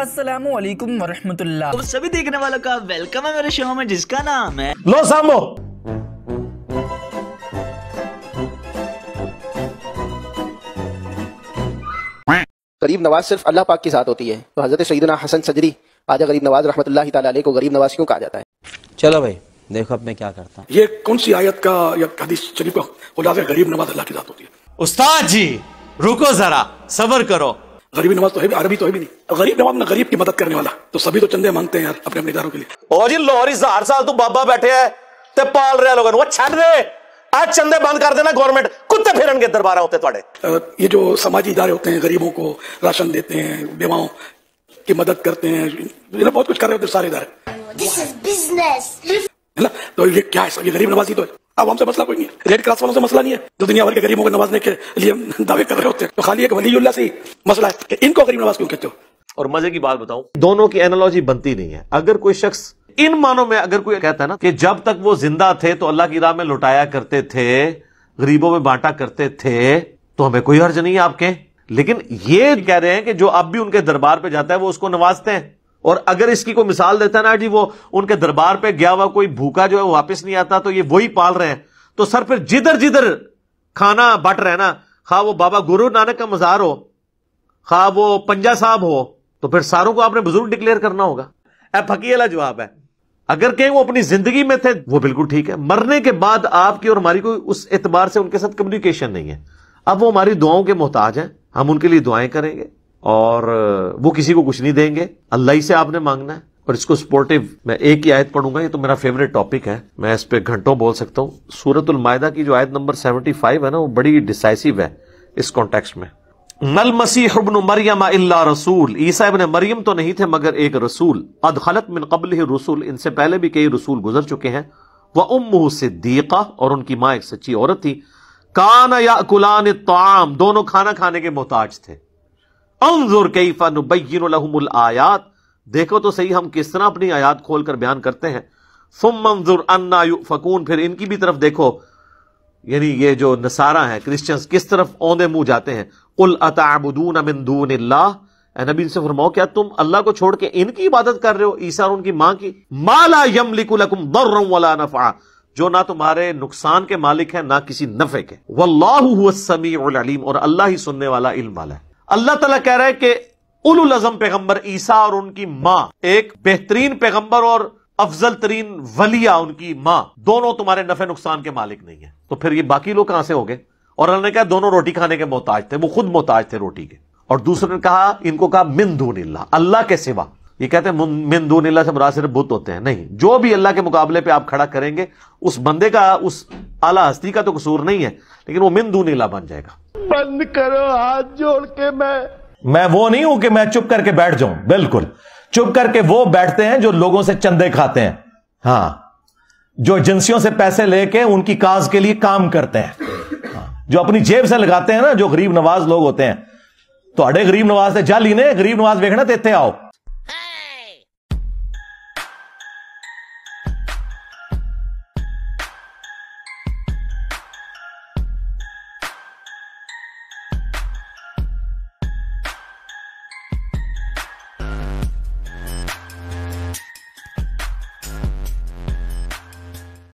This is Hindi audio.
असलकुम वरहमतुल्लाह तो सभी देखने वालों का वेलकम है मेरे शो में जिसका नाम है लो सामो। गरीब नवाज़ सिर्फ़ अल्लाह पाक के साथ होती है। तो हज़रत सईदना हसन सजरी आजा गरीब नवाज़ रहमत ताली को गरीब नवाज़ क्यों कहा जाता है। चलो भाई देखो अब मैं क्या करता हूँ। ये कौन सी आयत का या हदीस शरीफ का गरीब नवाज़ अल्लाह की साथ होती है? उस्ताद जी रुको जरा सबर करो। गरीबी नवाज़ तो है भी अरबी तो है भी नहीं। गरीब नवाज़ ना गरीब की मदद करने वाला। तो सभी तो चंदे मांगते हैं यार अपने अपने इदारों के लिए। ओ जी लोहरी हर साल तू बाबा बैठे है ते पाल रहे लोगों वो छड़ दे। आज चंदे बंद कर देना गवर्नमेंट कुत्ते फिरन के दरबार होते थोड़े ये जो समाजी इदारे होते हैं गरीबों को राशन देते हैं बेवाओं की मदद करते हैं बहुत कुछ कर रहे होते सारे इदारे। है ना? तो ये क्या है ये गरीब नवाजी तो है। अब हमसे मसला कोई नहीं है। रेड क्रॉस वालों से मसला नहीं है। जो दुनिया भर के गरीबों को नवाजने के लिए दावे कर रहे होते हैं तो खाली एक वलीउल्लाह से ही मसला है कि इनको गरीब नवाज़ क्यों कहते हो? और मज़े की बात बताऊँ दोनों की एनालॉजी बनती नहीं है। अगर कोई शख्स इन मानों में अगर कोई कहता है ना कि जब तक वो ज़िंदा थे तो अल्लाह की राह में लुटाया करते थे गरीबों में बांटा करते थे तो हमें कोई हर्ज नहीं है आपके। लेकिन ये कह रहे हैं कि जो अब भी उनके दरबार पे जाता है वो उसको नवाजते हैं। और अगर इसकी कोई मिसाल देता है ना जी, वो उनके दरबार पे गया हुआ कोई भूखा जो है वापस नहीं आता तो ये वही पाल रहे हैं। तो सर फिर जिधर जिधर खाना बट रहे ना, खा वो बाबा गुरु नानक का मजार हो, खा वो पंजा साहब हो तो फिर सारों को आपने बुज़ुर्ग डिक्लेयर करना होगा। ए फकी वाला जवाब है। अगर कहीं वो अपनी ज़िंदगी में थे, वो बिल्कुल ठीक है। मरने के बाद आपकी और हमारी कोई उस एतबार से उनके साथ कम्युनिकेशन नहीं है। अब वो हमारी दुआओं के मोहताज हैं, हम उनके लिए दुआएँ करेंगे। और वो किसी को कुछ नहीं देंगे। अल्लाह ही से आपने मांगना है। और इसको सपोर्टिव मैं एक ही आयत पढ़ूँगा, ये तो मेरा फेवरेट टॉपिक है। मैं इस पर घंटों बोल सकता हूँ। सूरतुल मायदा की जो आयत नंबर 75 है ना, वो बड़ी डिसाइसिव है इस कॉन्टेक्स्ट में। नल मसीह इब्न मरियम इल्ला रसूल। ईसा इब्न मरियम तो नहीं थे, मगर एक रसूल। अद खलत मिन कबल ही रसूल। इनसे पहले भी कई रसूल गुजर चुके हैं। वह उम्म सिद्दीका, और उनकी माँ एक सच्ची औरत थी। कान या कुलान ताम दोनों खाना खाने के मोहताज थे। अंजुर नुबय्यिनु लहुमुल आयात। देखो तो सही, हम किस तरह अपनी आयात खोलकर बयान करते हैं। सुम मंजुर अन्ना फकून फिर इनकी भी तरफ़ देखो। यानी ये जो नसारा है, क्रिश्चियंस, किस तरफ़ औंधे मुँह जाते हैं? मिन दूनिल्लाह। ए नबी से फरमाओ, क्या तुम अल्लाह को छोड़ के इनकी इबादत कर रहे हो? ईसा और उनकी माँ की? माला यमलिकु लकुम दर्रम वला नफा जो ना तुम्हारे नुकसान के मालिक है, ना किसी नफे के। वल्लाहु अलीम, और अल्लाह ही सुनने वाला इल्म वाला है। अल्लाह तला कह रहा है कि उल अजम पैगंबर ईसा और उनकी माँ, एक बेहतरीन पैगंबर और अफजल तरीन वलिया उनकी माँ, दोनों तुम्हारे नफे नुकसान के मालिक नहीं है। तो फिर ये बाकी लोग कहाँ से हो गए? और अल्लाह ने कहा, दोनों रोटी खाने के मोहताज थे, वो खुद मोहताज थे रोटी के। और दूसरे ने कहा, इनको कहा मिंदूनिल्ला अल्लाह के सिवा। ये कहते हैं मिंदूनिल्ला से मुराद सिर्फ़ बुत होते हैं। नहीं, जो भी अल्लाह के मुकाबले पे आप खड़ा करेंगे, उस बंदे का, उस आला हस्ती का तो कसूर नहीं है, लेकिन वो मिंदूनिल्ला बन जाएगा। बंद करो हाथ जोड़ के मैं मैं वो नहीं हूँ कि मैं चुप करके बैठ जाऊँ। बिल्कुल। चुप करके वो बैठते हैं जो लोगों से चंदे खाते हैं। हाँ। जो एजेंसियों से पैसे लेके उनकी काज के लिए काम करते हैं। हाँ, जो अपनी जेब से लगाते हैं ना जो गरीब नवाज़ लोग होते हैं। तो अड़े गरीब नवाज़ से जाली ने गरीब नवाज़ देखना तो इतने आओ।